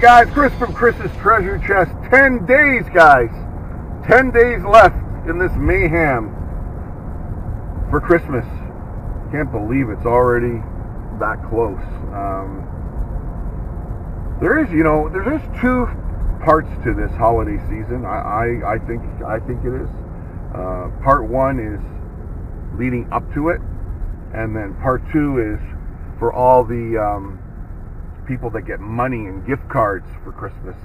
Guys, Chris from Chris's Treasure Chest. 10 days, guys. 10 days left in this mayhem for Christmas. Can't believe it's already that close. Um, there is, you know, there's two parts to this holiday season. I, I, I think I think it is. Uh, part one is leading up to it, and then part two is for all the um, people that get money and gift cards for Christmas.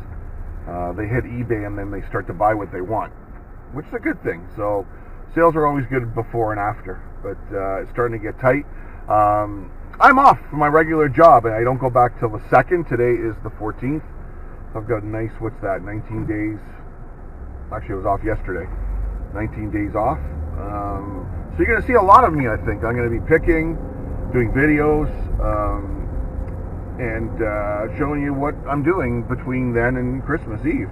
Uh, they hit eBay and then they start to buy what they want, which is a good thing. So sales are always good before and after, but uh, it's starting to get tight. Um, I'm off from my regular job and I don't go back till the second. Today is the 14th. I've got a nice, what's that, 19 days. Actually, I was off yesterday. 19 days off. Um, so you're going to see a lot of me, I think. I'm going to be picking, doing videos. Um, and uh, showing you what I'm doing between then and Christmas Eve.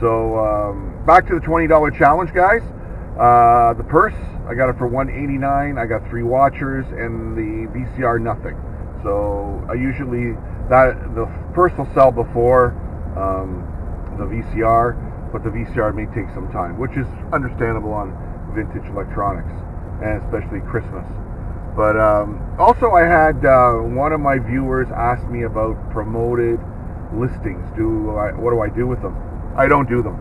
So um, back to the $20 challenge, guys. Uh, the purse, I got it for 189 I got three watchers and the VCR nothing. So I usually that the purse will sell before um, the VCR, but the VCR may take some time, which is understandable on vintage electronics and especially Christmas. But um, also, I had uh, one of my viewers ask me about promoted listings. Do I, what do I do with them? I don't do them.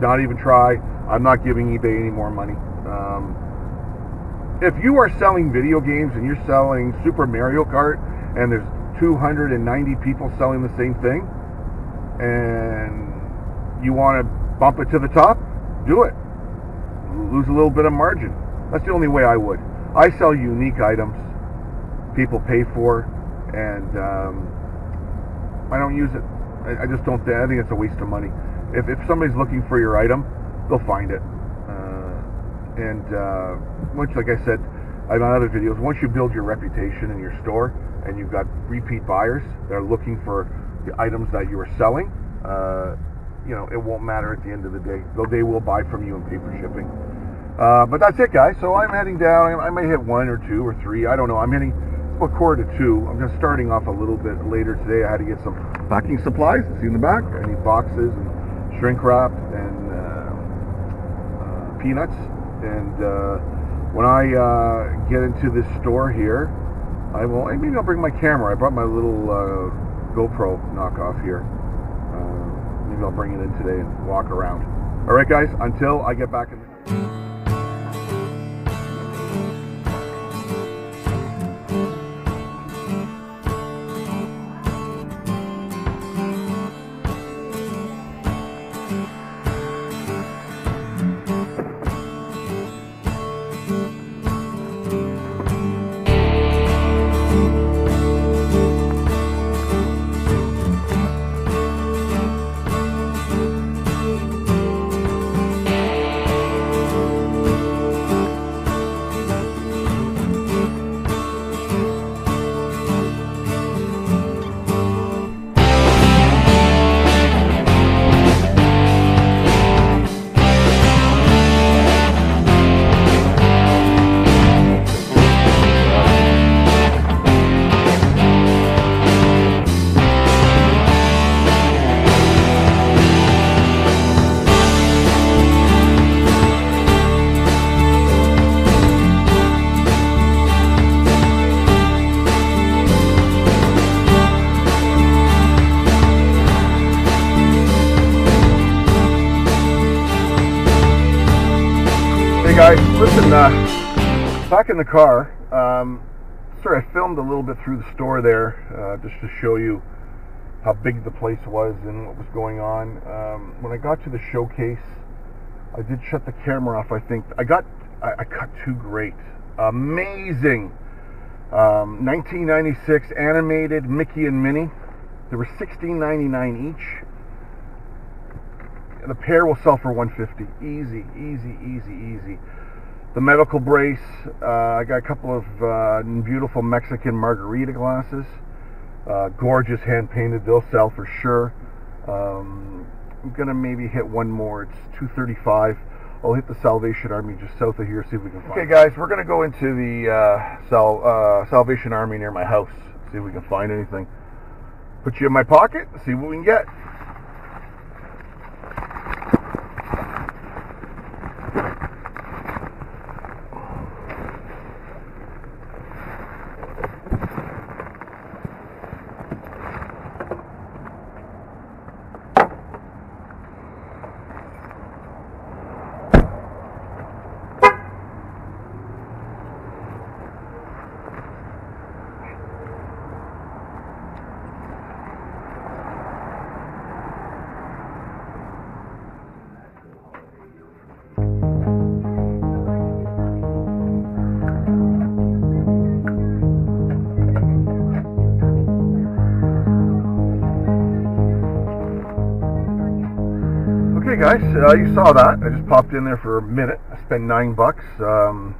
Not even try. I'm not giving eBay any more money. Um, if you are selling video games and you're selling Super Mario Kart and there's 290 people selling the same thing, and you want to bump it to the top, do it. Lose a little bit of margin. That's the only way I would. I sell unique items people pay for, and um, I don't use it. I, I, just don't. I think it's a waste of money. If, if somebody's looking for your item, they'll find it. Uh, and uh, once, like I said, I've done other videos. Once you build your reputation in your store, and you've got repeat buyers that are looking for the items that you are selling, uh, you know, it won't matter at the end of the day. Though they will buy from you and pay for shipping. Uh, but that's it, guys. So I'm heading down. I may hit one or two or three. I don't know. I'm hitting a quarter to two. I'm just starting off a little bit later today. I had to get some packing supplies. See in the back. I need boxes and shrink wrap and uh, uh, peanuts. And uh, when I uh, get into this store here, I will. Maybe I'll bring my camera. I brought my little uh, GoPro knockoff here. I'll bring it in today and walk around. All right, guys. Until I get back in. Listen, uh, back in the car, um, sorry, I filmed a little bit through the store there, uh, just to show you how big the place was and what was going on. Um, when I got to the showcase, I did shut the camera off, I think. I got, I, I cut two great, amazing, um, 1996 animated Mickey and Minnie. They were $16.99 each the pair will sell for 150 easy easy easy easy the medical brace uh, i got a couple of uh, beautiful mexican margarita glasses uh, gorgeous hand painted they'll sell for sure um, i'm gonna maybe hit one more it's 235 I'll hit the Salvation Army just south of here, see if we can find. Okay, guys, we're gonna go into the uh, Sal uh, Salvation Army near my house, see if we can find anything. Put you in my pocket, see what we can get. Okay, guys, uh, you saw that. I just popped in there for a minute. I spent nine bucks. Um,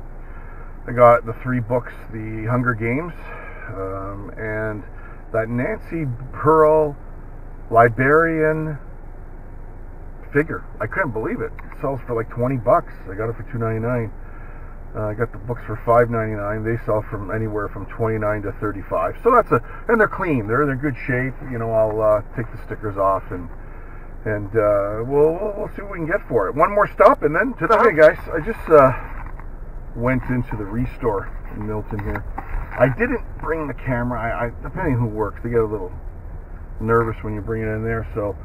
I got the three books, The Hunger Games, um, and that Nancy Pearl Liberian figure. I couldn't believe it. It sells for like 20 bucks. I got it for 2.99. Uh, I got the books for 5.99. They sell from anywhere from 29 to 35. So that's a, and they're clean. They're in good shape. You know, I'll uh, take the stickers off and and uh, we'll, we'll see what we can get for it. One more stop and then to the guys. I just uh, went into the ReStore in Milton here. I didn't bring the camera. I, I depending who works, they get a little nervous when you bring it in there. So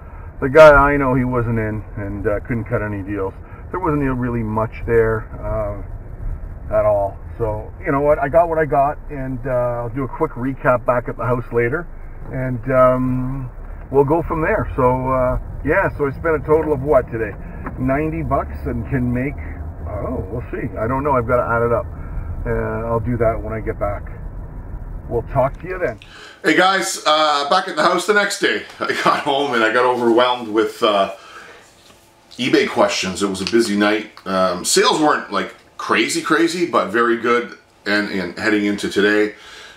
the guy I know he wasn't in and uh, couldn't cut any deals. There wasn't really much there uh, at all. So you know what? I got what I got, and uh, I'll do a quick recap back at the house later, and um, we'll go from there. So uh, yeah, so I spent a total of what today? 90 bucks and can make, oh, we'll see. I don't know. I've got to add it up. Uh, I'll do that when I get back. We'll talk to you then. Hey guys, uh, back at the house the next day. I got home and I got overwhelmed with uh, eBay questions. It was a busy night. Um, sales weren't like crazy, crazy, but very good. And, and heading into today,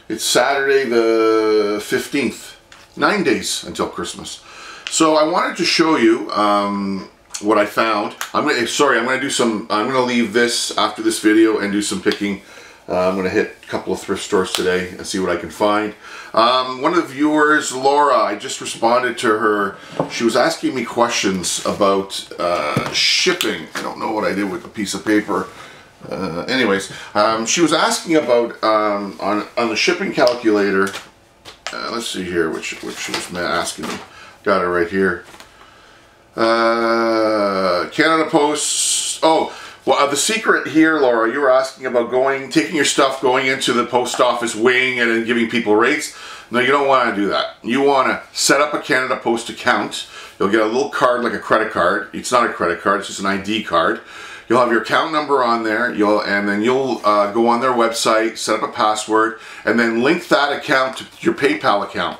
it's Saturday the 15th. Nine days until Christmas. So I wanted to show you um, what I found. I'm gonna sorry, I'm gonna do some. I'm gonna leave this after this video and do some picking. Uh, I'm gonna hit a couple of thrift stores today and see what I can find. Um, one of the viewers, Laura, I just responded to her. She was asking me questions about uh, shipping. I don't know what I did with the piece of paper. Uh, anyways, um, she was asking about um, on on the shipping calculator. Uh, let's see here, which which was asking me. Got it right here. Uh, Canada Post. Oh, well, uh, the secret here, Laura, you were asking about going, taking your stuff, going into the post office wing and giving people rates. No, you don't want to do that. You want to set up a Canada Post account. You'll get a little card like a credit card. It's not a credit card, it's just an ID card. You'll have your account number on there, you'll, and then you'll uh, go on their website, set up a password, and then link that account to your PayPal account.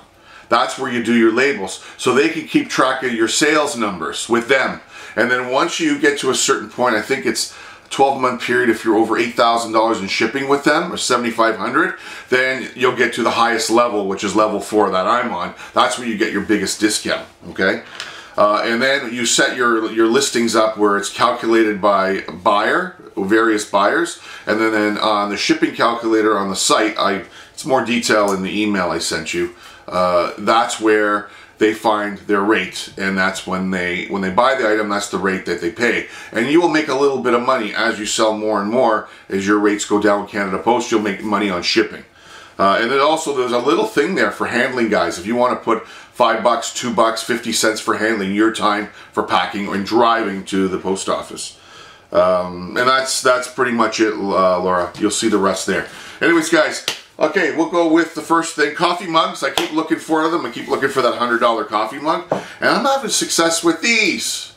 That's where you do your labels. So they can keep track of your sales numbers with them. And then once you get to a certain point, I think it's 12 month period if you're over $8,000 in shipping with them or 7,500, then you'll get to the highest level, which is level four that I'm on. That's where you get your biggest discount, okay? Uh, and then you set your your listings up where it's calculated by buyer, various buyers, and then, then on the shipping calculator on the site, I it's more detail in the email I sent you. Uh, that's where they find their rate and that's when they when they buy the item that's the rate that they pay. And you will make a little bit of money as you sell more and more. As your rates go down Canada Post you'll make money on shipping. Uh, and then also there's a little thing there for handling guys. If you want to put five bucks two bucks 50 cents for handling your time for packing and driving to the post office um, and that's that's pretty much it uh, Laura you'll see the rest there anyways guys Okay, we'll go with the first thing. Coffee mugs. I keep looking for them. I keep looking for that $100 coffee mug. And I'm having success with these.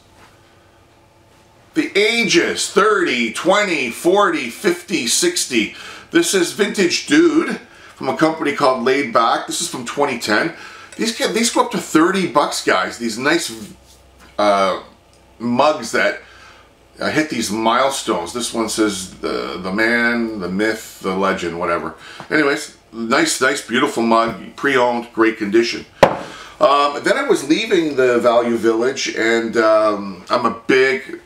The ages, 30, 20, 40, 50, 60. This is Vintage Dude from a company called Laid Back. This is from 2010. These, these go up to 30 bucks, guys. These nice uh, mugs that I hit these milestones. This one says the the man, the myth, the legend, whatever. Anyways, nice, nice, beautiful mug, pre-owned, great condition. Um, then I was leaving the Value Village, and um, I'm a big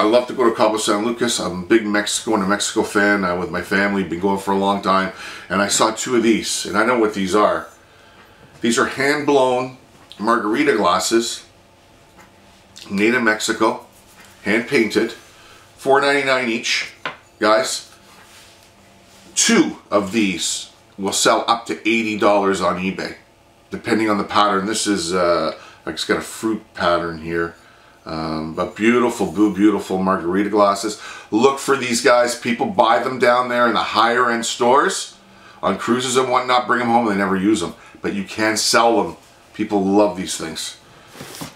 I love to go to Cabo San Lucas. I'm a big Mexico and a Mexico fan uh, with my family. Been going for a long time. And I saw two of these, and I know what these are. These are hand-blown margarita glasses, made in Mexico, hand-painted, $4.99 each, guys. Two of these will sell up to $80 on eBay, depending on the pattern. This is, uh, it's got a fruit pattern here. Um, but beautiful, boo, beautiful margarita glasses. Look for these guys. People buy them down there in the higher end stores on cruises and whatnot. Bring them home. They never use them. But you can sell them. People love these things.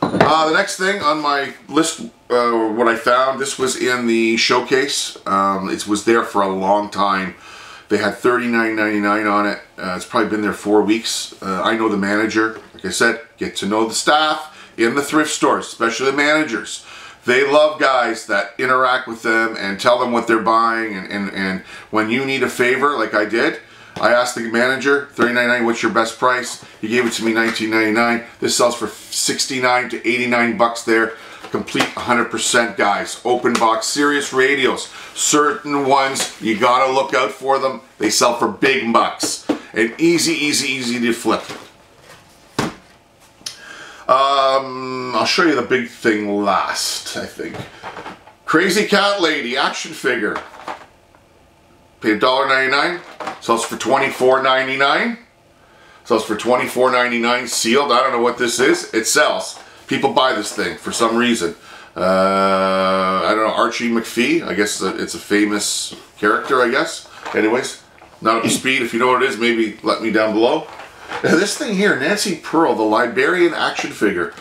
Uh, the next thing on my list, uh, what I found, this was in the showcase. Um, it was there for a long time. They had $39.99 on it. Uh, it's probably been there four weeks. Uh, I know the manager. Like I said, get to know the staff in the thrift stores, especially the managers. They love guys that interact with them and tell them what they're buying. And, and, and when you need a favor, like I did, I asked the manager, $39.99, what's your best price? He gave it to me $19.99. This sells for 69 to 89 bucks there. Complete 100% guys. Open box, Sirius radios. Certain ones, you gotta look out for them. They sell for big bucks. And easy, easy, easy to flip. Um, I'll show you the big thing last, I think. Crazy Cat Lady action figure. Paid $1.99. Sells for $24.99. Sells for $24.99 sealed. I don't know what this is. It sells. People buy this thing for some reason. Uh, I don't know, Archie McPhee. I guess it's a, it's a famous character, I guess. Anyways, not up to speed. If you know what it is, maybe let me down below. Now this thing here, Nancy Pearl, the Liberian action figure.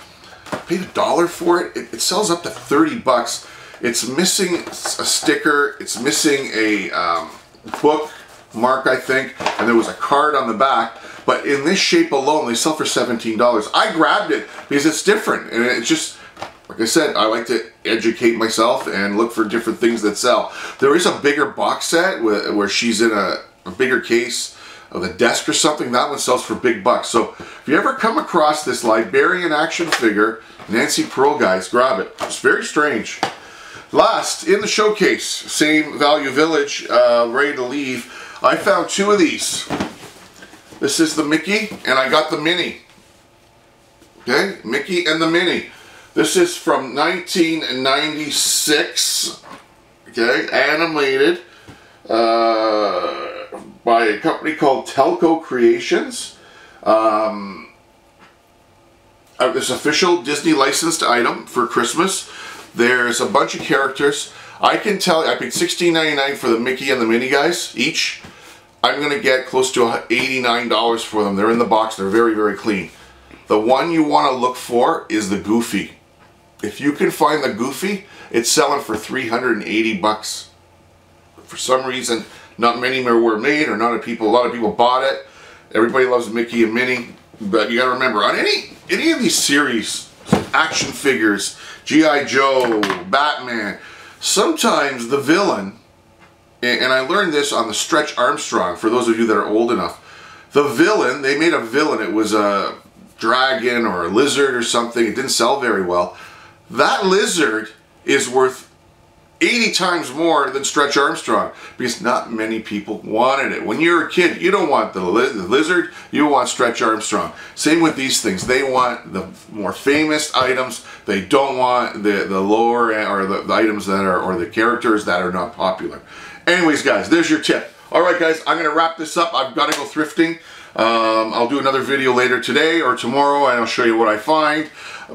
I paid a dollar for it. it. It sells up to 30 bucks. It's missing a sticker. It's missing a um, book mark, I think. And there was a card on the back. But in this shape alone, they sell for $17. I grabbed it because it's different. And it's just, like I said, I like to educate myself and look for different things that sell. There is a bigger box set where, where she's in a, a bigger case of the desk or something, that one sells for big bucks. So if you ever come across this Liberian action figure, Nancy Pearl guys, grab it. It's very strange. Last, in the showcase, same Value Village, uh, ready to leave, I found two of these. This is the Mickey, and I got the Minnie. Okay, Mickey and the Minnie. This is from 1996. Okay, animated. Uh, by a company called Telco Creations. Um, uh, this official Disney licensed item for Christmas. There's a bunch of characters. I can tell I paid $16.99 for the Mickey and the Minnie guys each. I'm going to get close to $89 for them. They're in the box. They're very, very clean. The one you want to look for is the Goofy. If you can find the Goofy, it's selling for 380 bucks. For some reason, not many more were made, or not a people. A lot of people bought it. Everybody loves Mickey and Minnie, but you got to remember on any any of these series, action figures, GI Joe, Batman. Sometimes the villain, and I learned this on the Stretch Armstrong. For those of you that are old enough, the villain they made a villain. It was a dragon or a lizard or something. It didn't sell very well. That lizard is worth 80 times more than Stretch Armstrong because not many people wanted it. When you're a kid, you don't want the, li the lizard, you want Stretch Armstrong. Same with these things. They want the more famous items. They don't want the, the lower or the, the items that are, or the characters that are not popular. Anyways, guys, there's your tip. All right, guys, I'm going to wrap this up. I've got to go thrifting. Um, I'll do another video later today or tomorrow and I'll show you what I find.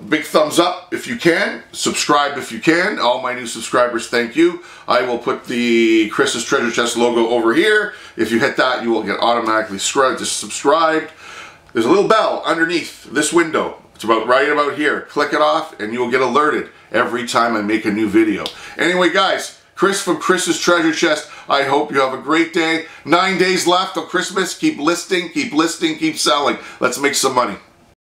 Big thumbs up if you can. Subscribe if you can. All my new subscribers, thank you. I will put the Chris's Treasure Chest logo over here. If you hit that, you will get automatically subscribed. There's a little bell underneath this window. It's about right about here. Click it off and you will get alerted every time I make a new video. Anyway, guys, Chris from Chris's Treasure Chest. I hope you have a great day. Nine days left till Christmas. Keep listing, keep listing, keep selling. Let's make some money.